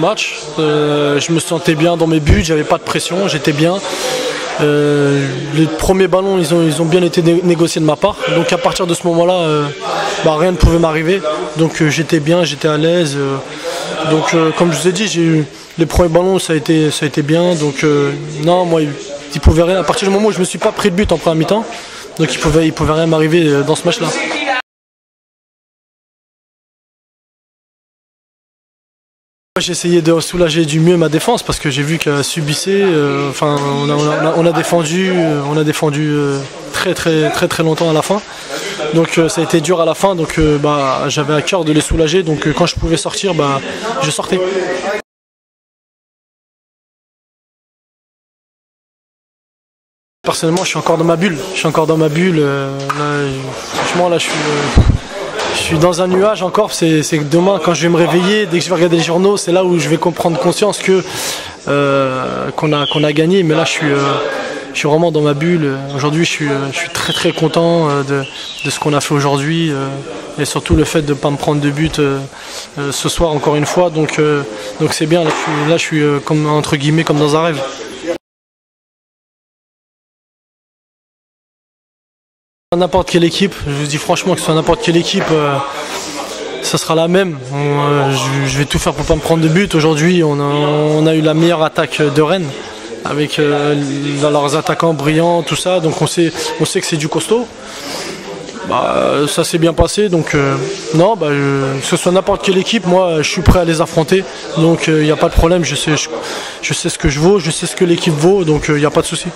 match. Euh, je me sentais bien dans mes buts, j'avais pas de pression, j'étais bien. Euh, les premiers ballons, ils ont, ils bien été négociés de ma part. Donc à partir de ce moment-là, euh, bah, rien ne pouvait m'arriver. Donc j'étais bien, j'étais à l'aise. donc comme je vous ai dit, j'ai eu les premiers ballons, ça a été, bien. Donc non, moi, il, pouvait rien. À partir du moment où je me suis pas pris de but en première mi-temps, donc il pouvait, il pouvait rien m'arriver dans ce match-là. J'ai essayé de soulager du mieux ma défense parce que j'ai vu qu'elle subissait. Euh, enfin, on a, défendu, euh, on a défendu euh, très très très très longtemps à la fin. Donc ça a été dur à la fin. Donc bah, j'avais à cœur de les soulager. Donc quand je pouvais sortir, bah, je sortais. Personnellement, je suis encore dans ma bulle. Je suis encore dans ma bulle. franchement, là, je suis je suis dans un nuage encore, c'est que demain quand je vais me réveiller, dès que je vais regarder les journaux, c'est là où je vais comprendre conscience que euh, qu'on a, a gagné. Mais là je suis, euh, je suis vraiment dans ma bulle. Aujourd'hui je suis, euh, je suis très très content de, de ce qu'on a fait aujourd'hui et surtout le fait de ne pas me prendre de but ce soir encore une fois. Donc donc c'est bien, là je suis, là, je suis comme entre guillemets comme dans un rêve. N'importe quelle équipe, je vous dis franchement que ce soit n'importe quelle équipe, euh, ça sera la même. Euh, je, vais tout faire pour pas me prendre de but. Aujourd'hui, on a, eu la meilleure attaque de Rennes avec euh, leurs attaquants brillants, tout ça. Donc on sait, on sait que c'est du costaud. Bah, ça s'est bien passé, donc non, bah, que ce soit n'importe quelle équipe, moi je suis prêt à les affronter, donc il n'y a pas de problème, je sais, je sais ce que je vaux, je sais ce que l'équipe vaut, donc il n'y a pas de souci.